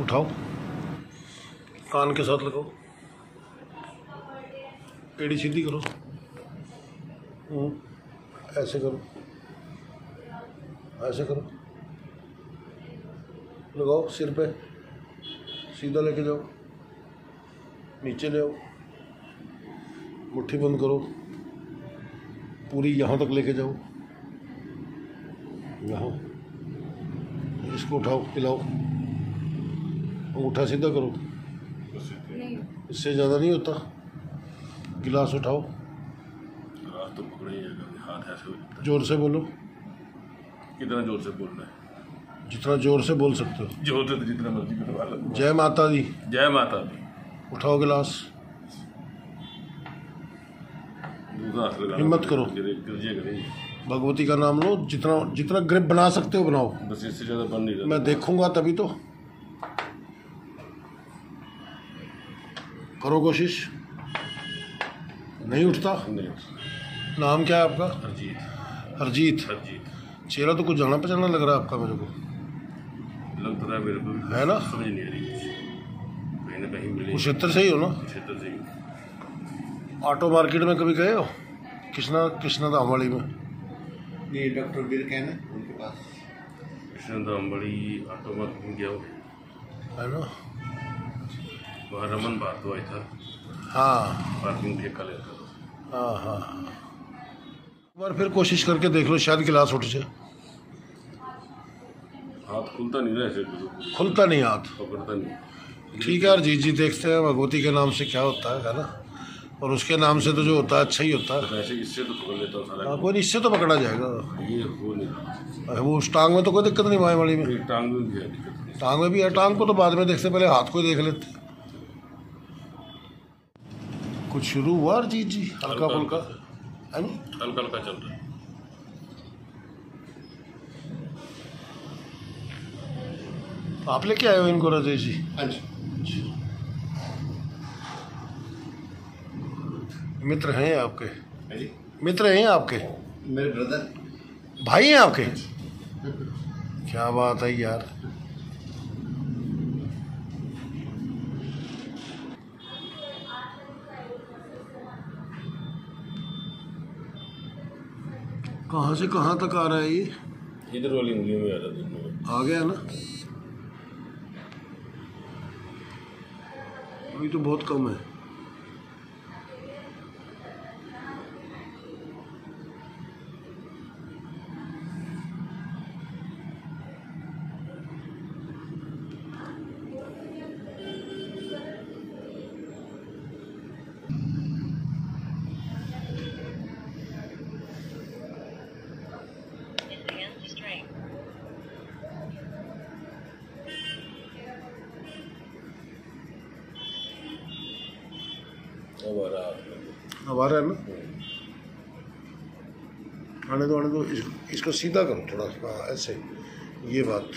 उठाओ। कान के साथ लगाओ। एड़ी सीधी करो। ऐसे करो। ऐसे करो। लगाओ सिर पे। सीधा लेके जाओ। नीचे ले आओ। मुट्ठी बंद करो। पूरी यहाँ तक लेके जाओ। यहाँ। इसको उठाओ, पिलाओ। अंगूठा सीधा करो। इससे ज़्यादा नहीं होता। गिलास उठाओ। तो हाथ ऐसे ज़ोर से बोलो। कितना ज़ोर से बोलना है? जितना ज़ोर से बोल सकते हो। ज़ोर से तो जितना मर्ज़ी जय माता दी। जय माता दी। उठाओ गिलास। हिम्मत करो। भगवती का नाम लो। जितना जितना ग्रिप बना सकते हो बनाओ। बस इससे ज़्यादा बन नहीं मैं देखूँगा तभी तो। करो कोशिश। नहीं उठता? नहीं नाम क्या है आपका? हरजीत। हरजीत। हरजीत। चेहरा तो कुछ जाना पहचाना लग रहा है आपका मेरे को। लग तो रहा है मेरे को। है ना? समझ नहीं आ रही कहीं से ही हो ना? क्षेत्र से ही। ऑटो मार्केट में कभी गए हो? कृष्णा कृष्णा धामवाड़ी में। ये डॉक्टर बिरकैन है उनके पास। कृष्ण धाम बड़ी ऑटो मार्केट में गया हो। है ना? वहाँ रमन भारद्वाज था हाँ। पार्किंग ठेका लेता था हाँ हाँ हाँ। एक बार फिर कोशिश करके देख लो शायद गिलास उठ जाए। हाथ खुलता नहीं ना ऐसे खुलता नहीं हाथ। पकड़ता नहीं। ठीक है यार जी जी देखते हैं भगवती के नाम से क्या होता है है ना? और उसके नाम से तो जो होता है अच्छा ही होता है। ऐसे इससे तो पकड़ लेता सारा हाँ, कोई नहीं इससे तो पकड़ा जाएगा। ये हो नहीं वो उस टांग में तो कोई दिक्कत नहीं माए वाली में। टांग में भी है टांग में भी है टांग को तो बाद में देखते पहले हाथ को ही देख लेते कुछ शुरू हुआ और जी जी हल्का। फुल्का है ना हल्का हल्का चल रहा है। तो आप लेके आए हो इनको राजेश जी? हाँ जी। मित्र हैं आपके? हाँ जी। मित्र हैं आपके? मेरे ब्रदर भाई हैं आपके? क्या बात है यार। कहाँ से कहाँ तक आ रहा है ये? इधर वाली उंगलियों में आ रहा है आ गया ना? अभी तो बहुत कम है। अब आ रहा है ना? आने दो आने दो। इस, इसको सीधा करो थोड़ा हाँ ऐसे। ये बात।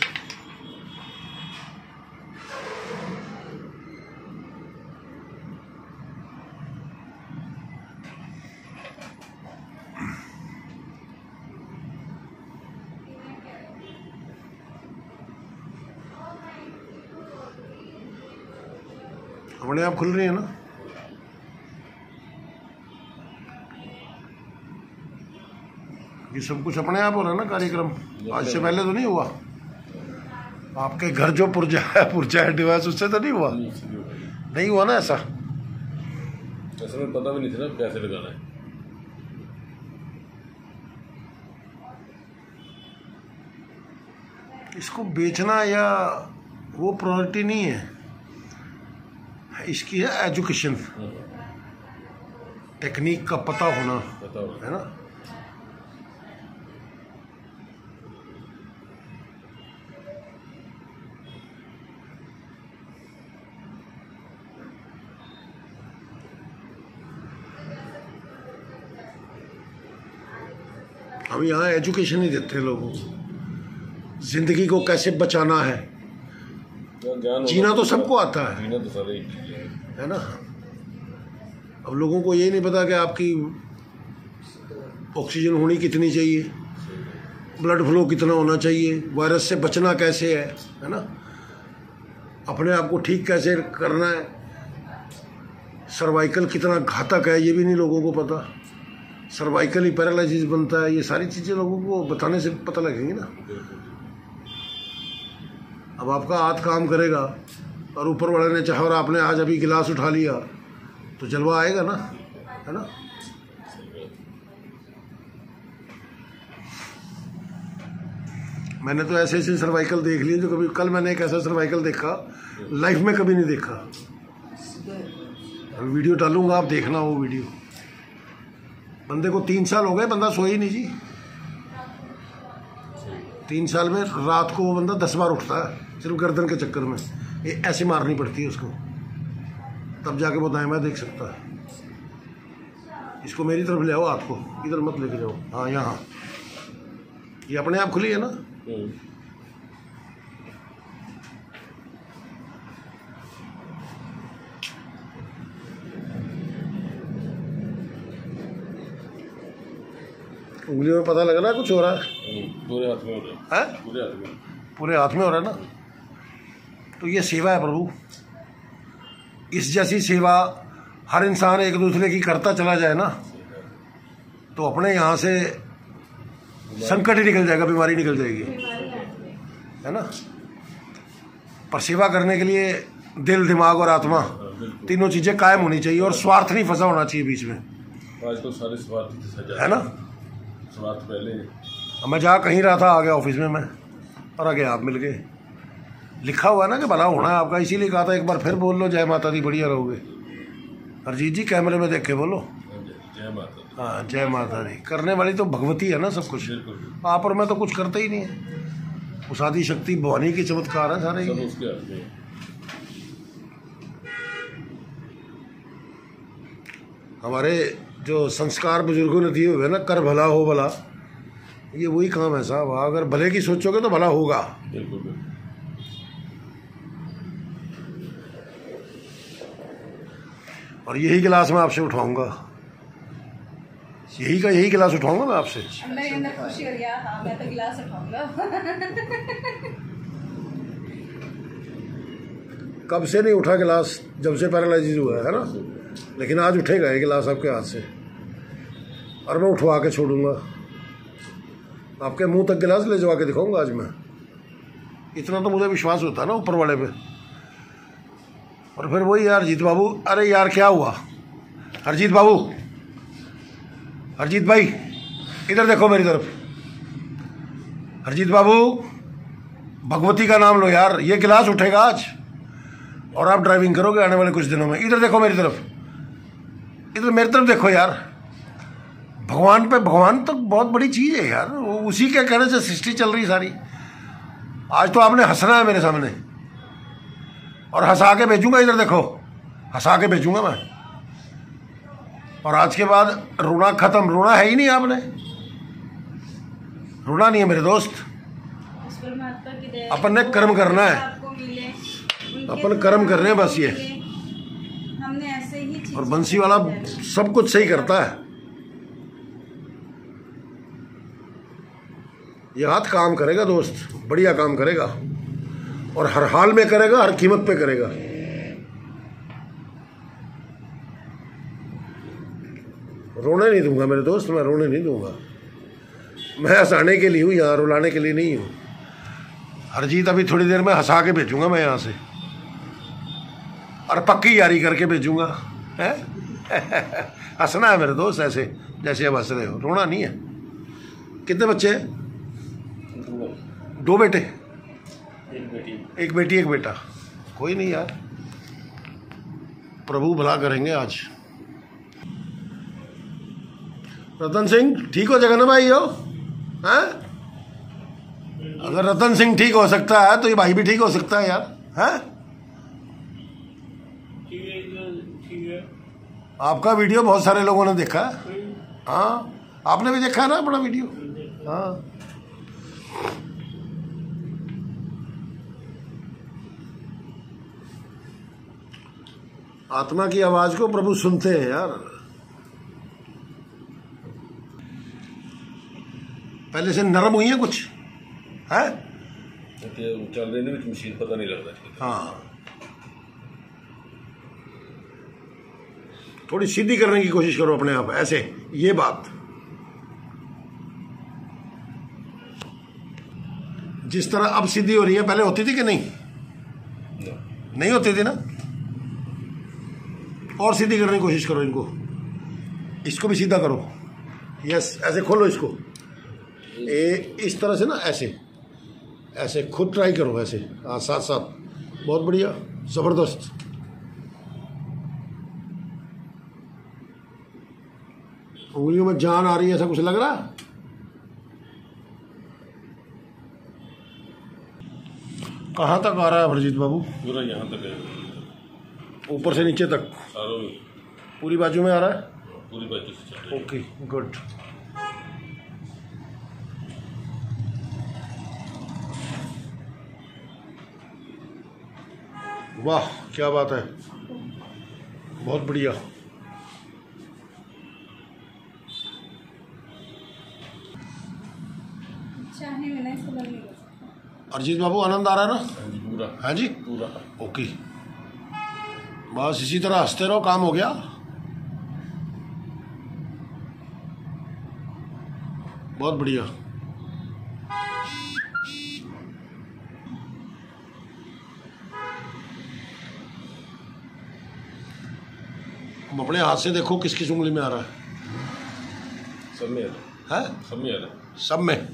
अपने आप खुल रही है ना? ये सब कुछ अपने आप हो रहा है ना कार्यक्रम? आज से पहले तो नहीं हुआ। आपके घर जो पुर्जा है पुर्जा है डिवाइस उससे तो नहीं हुआ? नहीं हुआ। ना ऐसा? असल में पता भी नहीं था ना कैसे लगाना है। इसको बेचना या वो प्रायोरिटी नहीं है। इसकी है एजुकेशन टेक्निक का पता होना बताओ है ना? हम यहाँ एजुकेशन ही देते हैं लोगों को ज़िंदगी को कैसे बचाना है? जीना तो सबको आता है। जीना तो सारे है ना? अब लोगों को ये नहीं पता कि आपकी ऑक्सीजन होनी कितनी चाहिए। ब्लड फ्लो कितना होना चाहिए। वायरस से बचना कैसे है? है ना? अपने आप को ठीक कैसे करना है? सर्वाइकल कितना घातक है ये भी नहीं लोगों को पता। सर्वाइकल ही पैरालिसिस बनता है ये सारी चीज़ें लोगों को बताने से पता लगेंगी ना। अब आपका हाथ काम करेगा और ऊपर वाले ने चाहा और आपने आज अभी गिलास उठा लिया तो जलवा आएगा ना है ना? मैंने तो ऐसे ऐसे सर्वाइकल देख लिए जो कभी कल मैंने एक ऐसा सर्वाइकल देखा लाइफ में कभी नहीं देखा। अभी वीडियो डालूँगा आप देखना वो वीडियो। बंदे को तीन साल हो गए बंदा ही नहीं जी। तीन साल में रात को वो बंदा दस बार उठता है सिर्फ़ गर्दन के चक्कर में। ये ऐसी मारनी पड़ती है उसको। तब जाके वो दाएँ बाएँ देख सकता है। इसको मेरी तरफ़ ले आओ हाथ को इधर मत लेके जाओ। हाँ यहाँ। ये अपने आप खुली है ना? उंगलियों में पता लग रहा है कुछ हो रहा है? पूरे हाथ में हो रहा है। पूरे हाथ में। पूरे हाथ में हो रहा है ना? तो ये सेवा है प्रभु। इस जैसी सेवा हर इंसान एक दूसरे की करता चला जाए ना तो अपने यहाँ से संकट ही निकल जाएगा बीमारी निकल जाएगी। है ना? पर सेवा करने के लिए दिल दिमाग और आत्मा हाँ, तीनों चीज़ें कायम होनी चाहिए और स्वार्थ नहीं फंसा होना चाहिए बीच में। आज तो सारे स्वार्थ है ना? स्वार्थ पहले। मैं जहाँ कहीं रहा था आ गया ऑफ़िस में मैं और आगे आप मिल गए। लिखा हुआ है ना कि भला होना है आपका इसीलिए कहा था एक बार फिर बोल लो जय माता दी बढ़िया रहोगे। अरजीत जी कैमरे में देख के बोलो। जय माता हाँ जय माता दी। करने वाली तो भगवती है ना सब कुछ। आप और मैं तो कुछ करते ही नहीं है। उस आदि शक्ति भवानी की चमत्कार है सारे। है। हमारे जो संस्कार बुज़ुर्गों ने दिए हुए ना कर भला हो भला ये वही काम है साहब। अगर भले की सोचोगे तो भला होगा। बिल्कुल और यही गिलास मैं आपसे उठाऊँगा। यही का यही गिलास उठाऊँगा मैं आपसे? अंदर ही अंदर खुशी हो रही है हाँ मैं तो गिलास उठाऊँगा। कब से नहीं उठा गिलास? जब से पैरालिसिस हुआ है है ना? लेकिन आज उठेगा ये गिलास आपके हाथ से। और मैं उठवा के छोड़ूँगा। आपके मुँह तक गिलास ले जवा के दिखाऊँगा आज मैं। इतना तो मुझे विश्वास होता है ना ऊपर वाले पे। और फिर वही यार जीत बाबू, अरे यार क्या हुआ? हरजीत बाबू, हरजीत भाई, इधर देखो मेरी तरफ़। हरजीत बाबू, भगवती का नाम लो यार, ये गिलास उठेगा आज। और आप ड्राइविंग करोगे आने वाले कुछ दिनों में। इधर देखो मेरी तरफ़। इधर मेरी तरफ़ देखो यार। भगवान पे भगवान तो बहुत बड़ी चीज़ है यार। वो उसी के कहने से सृष्टि चल रही सारी। आज तो आपने हंसना है मेरे सामने। और हंसा के भेजूँगा इधर देखो। हंसा के भेजूँगा मैं। और आज के बाद रोना खत्म। रोना है ही नहीं आपने। रोना नहीं है मेरे दोस्त। अपन ने कर्म करना है। अपन कर्म कर रहे हैं बस ये। हमने ऐसे ही और बंसी वाला सब कुछ सही करता है। ये हाथ काम करेगा दोस्त बढ़िया काम करेगा। और हर हाल में करेगा हर कीमत पे करेगा। रोने नहीं दूँगा मेरे दोस्त मैं रोने नहीं दूँगा। मैं हंसाने के लिए हूँ यहाँ रुलाने के लिए नहीं हूँ। हरजीत अभी थोड़ी देर में हंसा के भेजूँगा मैं यहाँ से। और पक्की यारी करके भेजूँगा है? हंसना है मेरे दोस्त ऐसे जैसे अब हंस रहे हो। रोना नहीं है। कितने बच्चे हैं? दो बेटे। एक बेटी। एक बेटी एक बेटा। कोई नहीं यार। प्रभु भला करेंगे आज। रतन सिंह ठीक हो जाएगा ना भाई हो? हैं? अगर रतन सिंह ठीक हो सकता है तो ये भाई भी ठीक हो सकता है यार। हैं ठीक है ठीक है आपका वीडियो बहुत सारे लोगों ने देखा। हाँ आपने भी देखा है ना अपना वीडियो? हाँ। आत्मा की आवाज़ को प्रभु सुनते हैं यार। पहले से नरम हुई है कुछ? है? चल रही मशीन पता नहीं लग रहा हाँ। थोड़ी सीधी करने की कोशिश करो अपने आप, ऐसे, ये बात। जिस तरह अब सीधी हो रही है, पहले होती थी कि नहीं? नहीं होती थी ना? और सीधी करने की कोशिश करो इनको। इसको भी सीधा करो। यस ऐसे खोलो इसको। ए, इस तरह से ना, ऐसे। ऐसे खुद ट्राई करो, ऐसे। हाँ साथ साथ बहुत बढ़िया। ज़बरदस्त। उंगलियों में जान आ रही है ऐसा कुछ लग रहा? कहाँ तक आ रहा है हरजीत बाबू? पूरा यहाँ तक है। ऊपर से नीचे तक? पूरी बाजू में आ रहा है? पूरी बाजू से चल ओके गुड। वाह क्या बात है। बहुत बढ़िया। अरजीत बाबू आनंद आ रहा है ना? हाँ पूरा। हाँ जी? पूरा। ओके। बस इसी तरह हँसते रहो काम हो गया। बहुत बढ़िया। अब अपने हाथ से देखो किस किस उंगली में आ रहा है। सब में आ रहा है। है? सब में आ रहा है। सब में?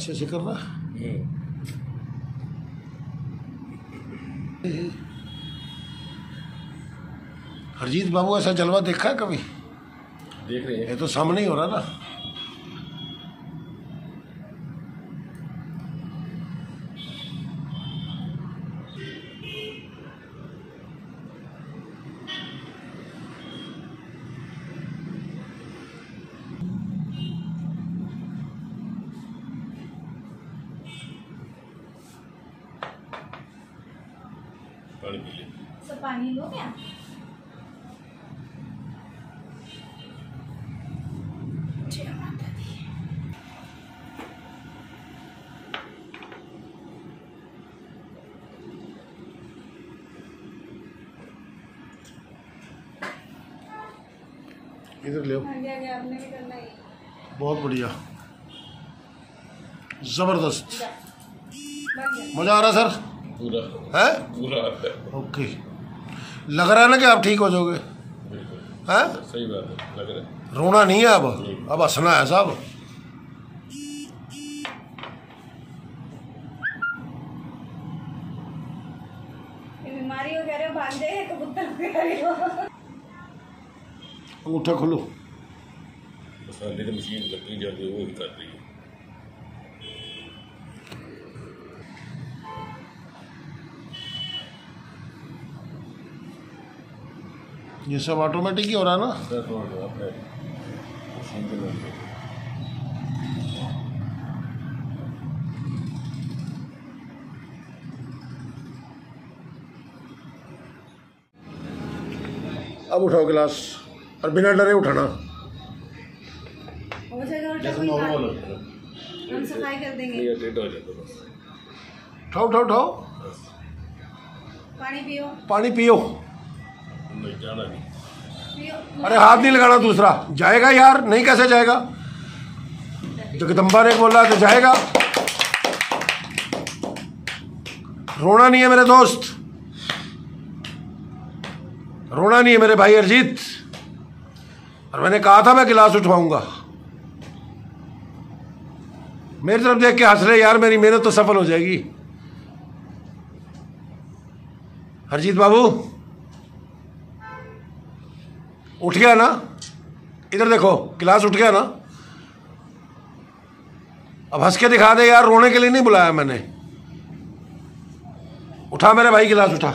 ऐसे ऐसे कर रहा। हरजीत बाबू ऐसा जलवा देखा है कभी? देख रहे हैं। ये तो सामने ही हो रहा ना। पानी पी ले। सब पानी लो क्या इधर ले बहुत बढ़िया। ज़बरदस्त। मज़ा आ रहा सर? पूरा है? पूरा ओके। लग रहा है ना कि आप ठीक हो जाओगे? बिल्कुल। हैं? सही बात है लग रहा है। रोना नहीं है अब? अब हंसना है साहब ये बीमारी कह रहे भाग जाए कबूतर कह रहे हो अंगूठा खोलो। बस हाल की मशीन लगी जाती है वो ही कर रही है। ये सब ऑटोमेटिक ही हो रहा है ना? अब उठाओ गिलास और बिना डरे उठाना। हो है हो है उठाओ उठाओ उठाओ। पानी पियो। पानी पियो। अरे हाथ नहीं लगाना दूसरा। जाएगा यार, नहीं कैसे जाएगा? जगदम्बा ने बोला तो जाएगा। रोना नहीं है मेरे दोस्त। रोना नहीं है मेरे भाई अरजीत। और मैंने कहा था मैं गिलास उठवाऊँगा। मेरी तरफ़ देख के हंस रहे, यार मेरी मेहनत तो सफल हो जाएगी। हरजीत बाबू उठ गया ना? इधर देखो, गिलास उठ गया ना? अब हंस के दिखा दे यार, रोने के लिए नहीं बुलाया मैंने। उठा मेरे भाई, गिलास उठा।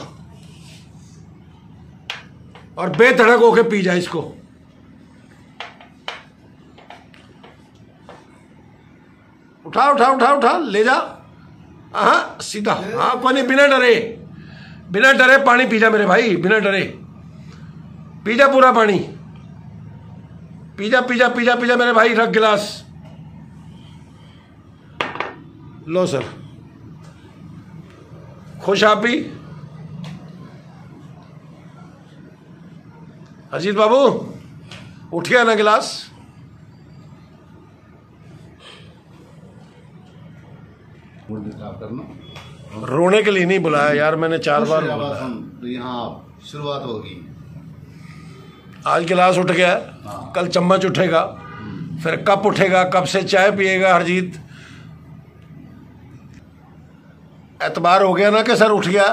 और बेधड़क होके पी जा इसको। उठा उठा उठा उठा, ले जा। हाँ सीधा। हाँ नहीं बिना डरे बिना डरे पानी पी जा मेरे भाई, बिना डरे। पी जा पूरा पानी। पी जा पी जा पी जा पी जा मेरे भाई रख गिलास। लो सर। खुश आप भी। अजीत बाबू उठ गया ना गिलास? करना। रोने के लिए नहीं बुलाया यार मैंने चार बार तो यहाँ शुरुआत होगी। आज गिलास उठ गया। कल चम्मच उठेगा, फिर कप उठेगा, कप से चाय पिएगा हरजीत। एतबार हो गया ना कि सर उठ गया?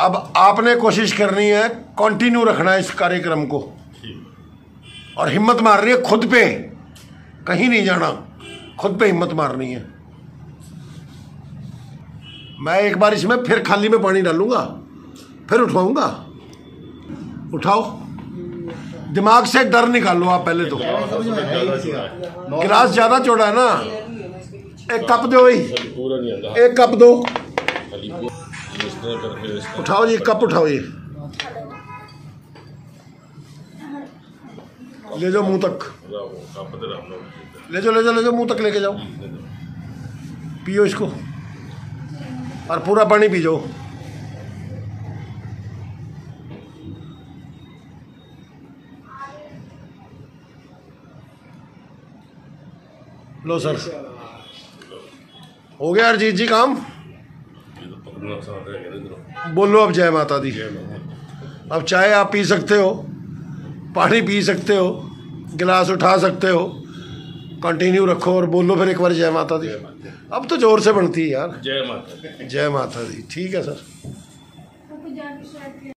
अब आपने कोशिश करनी है कंटिन्यू रखना है इस कार्यक्रम को। और हिम्मत मारनी है खुद पे, कहीं नहीं जाना, खुद पे हिम्मत मारनी है। मैं एक बार इसमें फिर खाली में पानी डालूँगा, फिर उठवाऊँगा। उठाओ। दिमाग से डर निकाल आप पहले तो। गिलास ज़्यादा चौड़ा है ना। एक कप दो ही एक कप दो। उठाओ जी कप उठाओ ये ले जाओ मुँह तक। ले जाओ ले जाओ ले जाओ, मुँह तक लेके जाओ। पियो इसको। और पूरा पानी पी जाओ। लो सर। हो गया अरजीत जी काम? तो बोलो अब जय माता दी। अब चाय आप पी सकते हो पानी पी सकते हो गिलास उठा सकते हो कंटिन्यू रखो और बोलो फिर एक बार जय माता दी। अब तो ज़ोर से बनती है यार। जय माता जय माता दी। ठीक है सर। शायद